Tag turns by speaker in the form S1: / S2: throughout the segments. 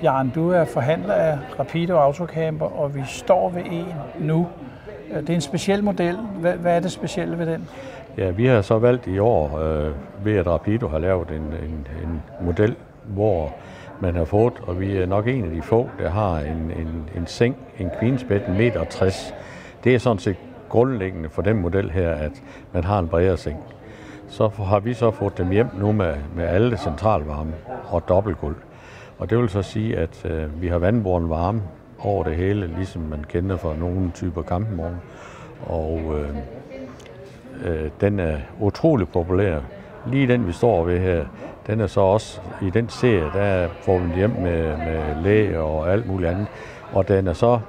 S1: Bjørn, du er forhandler af Rapido Autocamper, og vi står ved en nu. Det er en speciel model. Hvad, hvad er det specielle ved den?
S2: Ja, vi har så valgt i år, øh, ved at Rapido har lavet en, en, en model, hvor man har fået, og vi er nok en af de få, der har en, en, en seng, en queensbed, en meter 60. Det er sådan set grundlæggende for den model her, at man har en bredere seng. Så har vi så fået dem hjem nu med, med alle centralvarme og dobbeltgulv. Og det vil så sige, at øh, vi har vandboren varme over det hele, ligesom man kender fra nogle typer campingvogne. Og øh, øh, den er utrolig populær. Lige den, vi står ved her, den er så også i den serie, der får vi den hjem med, med læge og alt muligt andet. Og den er så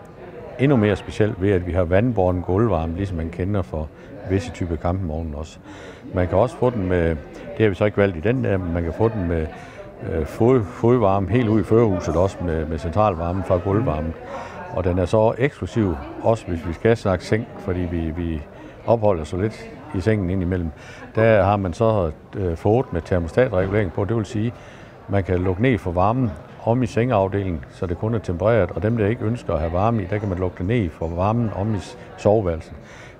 S2: endnu mere speciel ved, at vi har vandborgen gulvvarme, ligesom man kender for visse typer campingvogne også. Man kan også få den med, det har vi så ikke valgt i den der, men man kan få den med øh, fod, fodvarme helt ud i førerhuset også med, med centralvarme fra gulvvarmen. Og den er så eksklusiv, også hvis vi skal snakke seng, fordi vi, vi opholder så lidt i sengen indimellem. Der har man så øh, fået med termostatregulering på, det vil sige, man kan lukke ned for varmen om i sengeafdelingen, så det kun er tempereret, og dem, der ikke ønsker at have varme i, der kan man lukke det ned for varmen om i soveværelsen.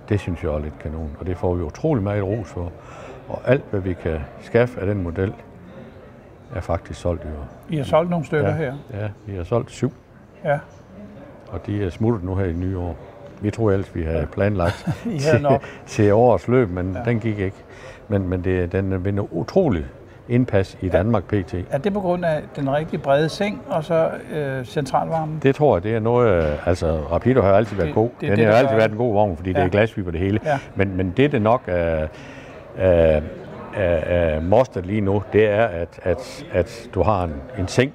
S2: Det synes jeg er lidt kanon, og det får vi utrolig meget ros for. Og alt, hvad vi kan skaffe af den model, er faktisk solgt år.
S1: I har solgt nogle stykker
S2: ja,
S1: her?
S2: Ja, vi har solgt syv.
S1: Ja.
S2: Og de er smuttet nu her i nye år. Vi tror ellers, vi havde planlagt
S1: ja,
S2: til, til årets løb, men ja. den gik ikke. Men, men det, den vinder utrolig indpas i Danmark PT.
S1: Er det på grund af den rigtig brede seng og så øh, centralvarmen?
S2: Det tror jeg, det er noget... Altså, Rapido har jo altid været det, god. Det, den det, har altid været en god vogn, fordi ja. det er glasfiber det hele. Ja. Men, men det, det nok er, er, er, er mostet lige nu, det er, at, at, at du har en, en seng,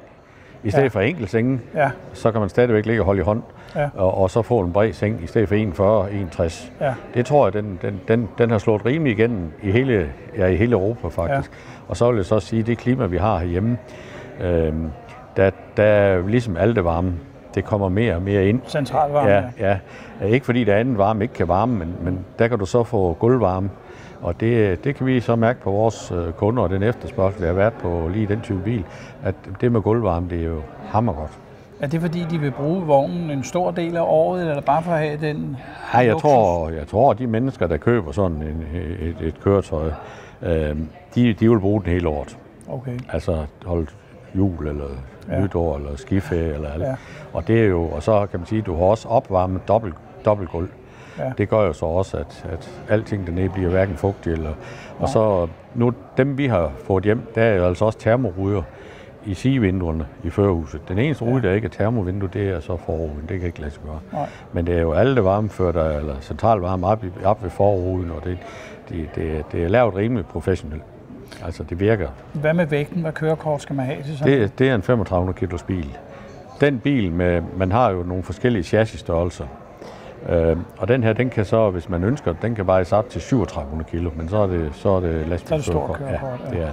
S2: i stedet ja. for enkelt senge, ja. så kan man stadigvæk ligge og holde i hånd, ja. og, og så få en bred seng i stedet for 41 61. Ja. Det tror jeg, den, den, den, den har slået rimelig igennem i hele, ja, i hele Europa faktisk. Ja. Og så vil jeg så sige, at det klima, vi har herhjemme, øh, der, der er ligesom alt det varme, det kommer mere og mere ind.
S1: Centralvarme,
S2: ja, ja. ja. Ikke fordi der anden varme ikke kan varme, men, men der kan du så få gulvvarme. Og det, det kan vi så mærke på vores øh, kunder og den efterspørgsel, der har været på lige den type bil, at det med gulvvarme, det er jo hammergodt.
S1: Er det fordi, de vil bruge vognen en stor del af året, eller bare for at have den
S2: Nej, jeg tror, jeg tror, at de mennesker, der køber sådan en, et, et køretøj, øh, de, de vil bruge den hele året.
S1: Okay.
S2: Altså holde jul, eller ja. nytår, eller skiferie, eller alt. Ja. Og det er jo, og så kan man sige, at du har også opvarmet dobbelt, dobbelt gulv. Ja. Det gør jo så også, at, at alting dernede bliver hverken fugtigt eller... Og så nu, dem vi har fået hjem, der er jo altså også termoruder i sigevinduerne i førerhuset. Den eneste rude, ja. der ikke er termovindue, det er så forruden. Det kan ikke lade sig gøre. Nej. Men det er jo alle det varmefører, eller centralvarme op, op ved forruden, og det, det, det, det er lavet rimelig professionelt. Altså, det virker.
S1: Hvad med vægten? Hvad kørekort skal man have til sådan?
S2: Det, det er en 3500 kilos bil. Den bil, med, man har jo nogle forskellige chassisstørrelser. Øh, og den her, den kan så, hvis man ønsker, den kan vejes op til 3700 kilo, men så er det, så er det
S1: lastbilskørekort. Ja,
S2: det er.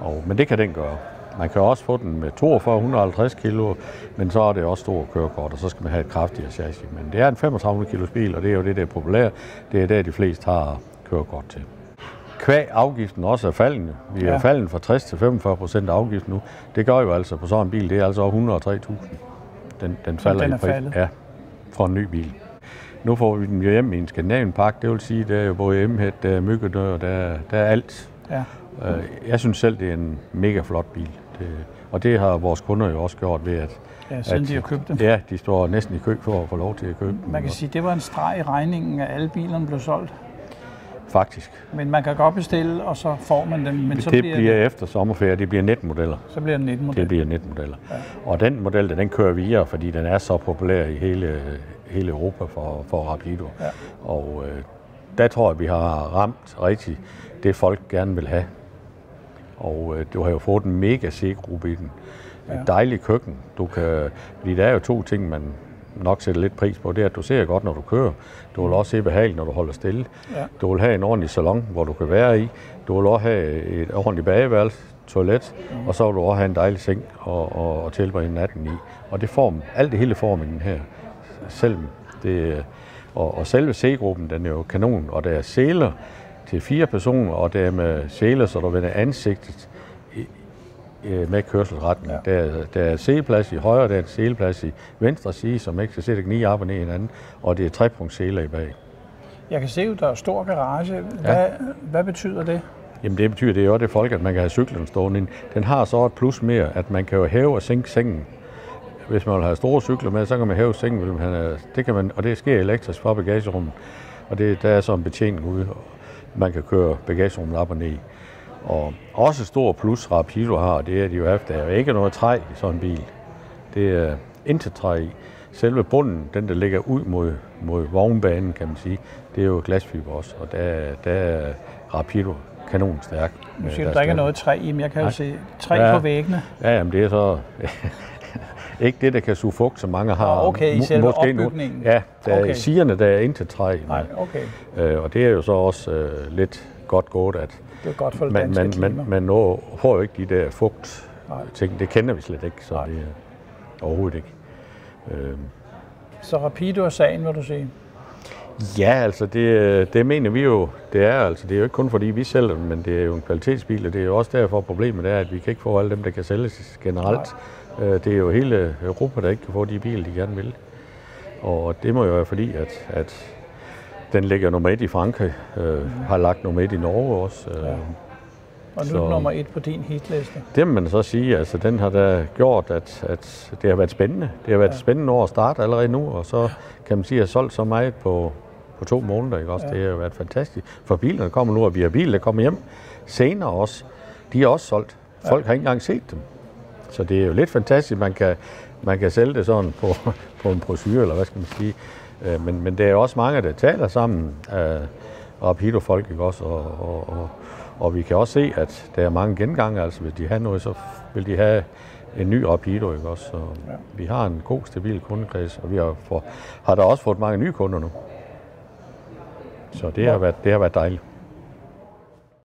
S2: Og, men det kan den gøre. Man kan også få den med 4250 kilo, men så er det også stor kørekort, og så skal man have et kraftigere chassis. Men det er en 3500 kilos bil, og det er jo det, der er populært. Det er det, de fleste har kørekort til. Kvæg afgiften også er faldende. Vi er ja. faldet fra 60 til 45 procent afgift nu. Det gør jo altså på sådan en bil, det er altså 103.000. Den, den falder
S1: den
S2: er
S1: i pris. Faldet.
S2: Ja, for en ny bil. Nu får vi den jo hjem i en Skandinavien Park. Det vil sige, der er jo både emhed, der er myggedør, der, der er alt. Ja. Øh, jeg synes selv, det er en mega flot bil. Det, og det har vores kunder jo også gjort ved, at
S1: Ja, siden at, de har købt dem.
S2: Ja, de står næsten i kø for at få lov til at købe dem.
S1: Man kan sige, det var en streg i regningen, at alle bilerne blev solgt.
S2: Faktisk.
S1: Men man kan godt bestille, og så får man dem. Men så
S2: det bliver, bliver efter sommerferie, det bliver 19 modeller.
S1: Så bliver det 19 modeller.
S2: Det bliver 19 modeller. Ja. Og den model, den kører videre, fordi den er så populær i hele, hele Europa for, for Rapido. Ja. Og øh, der tror jeg, vi har ramt rigtigt det, folk gerne vil have. Og øh, du har jo fået en mega C-gruppe i den. Et ja. dejligt køkken. Du kan, fordi der er jo to ting, man nok sætter lidt pris på, det er, at du ser godt, når du kører. Du vil også se behageligt, når du holder stille. Ja. Du vil have en ordentlig salon, hvor du kan være i. Du vil også have et ordentligt bageværelse, toilet, mm. og så vil du også have en dejlig seng og, og, og tilbringe natten i. Og det form, alt det hele formingen her, selv det, og, og selve C-gruppen, den er jo kanon, og der er sæler til fire personer, og der er med sæler, så du vender ansigtet øh, med kørselsretning. Ja. Der, der er sædeplads i højre, der er en sædeplads i venstre side, som ikke kan sætte gnide op og ned hinanden, og det er trepunkt sele i bag.
S1: Jeg kan se, at der er stor garage. Hvad, ja. hvad betyder det?
S2: Jamen det betyder det jo det folk, at man kan have cyklen stående ind. Den har så et plus mere, at man kan jo hæve og sænke sengen. Hvis man vil have store cykler med, så kan man hæve sengen. Det kan man, og det sker elektrisk fra bagagerummet. Og det, der er så en betjening ude, man kan køre bagagerummet op og ned. Og også stor plus Rapido har, det er, at de jo efter, der er ikke noget træ i sådan en bil. Det er intet træ i. Selve bunden, den der ligger ud mod, mod vognbanen, kan man sige, det er jo glasfiber også, og der, der er Rapido kanon stærk.
S1: Nu siger du, der ikke er noget træ i, men jeg kan jo se træ ja, på væggene.
S2: Ja, jamen det er så ikke det, der kan suge fugt, som mange har.
S1: Okay, i selve Måske opbygningen?
S2: Nu. Ja, der okay. sigerne, der er intet træ.
S1: Nej, okay.
S2: Øh, og det er jo så også øh, lidt godt gået, at
S1: det er godt for det man,
S2: man, man, man når, får jo ikke de der fugt ting. Det kender vi slet ikke, så Nej. det er overhovedet ikke.
S1: Øh. Så Rapido er sagen, vil du sige?
S2: Ja, altså det, det mener vi jo, det er altså, det er jo ikke kun fordi vi sælger dem, men det er jo en kvalitetsbil, og det er jo også derfor problemet er, at vi kan ikke få alle dem, der kan sælges generelt. Nej. Øh, det er jo hele Europa, der ikke kan få de biler, de gerne vil. Og det må jo være fordi, at, at den ligger nummer et i Frankrig, øh, mm. har lagt nummer et i Norge også. Øh, ja.
S1: Og nu er nummer et på din hitliste.
S2: Det må man så sige, altså den har da gjort, at, at det har været spændende. Det har været ja. spændende år at starte allerede nu, og så kan man sige, at jeg har solgt så meget på, på to måneder. Ikke? Også, ja. Det har jo været fantastisk. For bilerne kommer nu, og vi har biler, der kommer hjem senere også. De er også solgt. Folk ja. har ikke engang set dem. Så det er jo lidt fantastisk, man kan, man kan sælge det sådan på, på en brochure, eller hvad skal man sige. Øh, men, men der er også mange, der taler sammen af Rapido-folk, ikke også? Og, og, og, og vi kan også se, at der er mange gengange, altså hvis de har noget, så vil de have en ny Rapido, ikke også? Så ja. vi har en god, stabil kundekreds, og vi har, for, har der også fået mange nye kunder nu. Så det har været, det har været dejligt.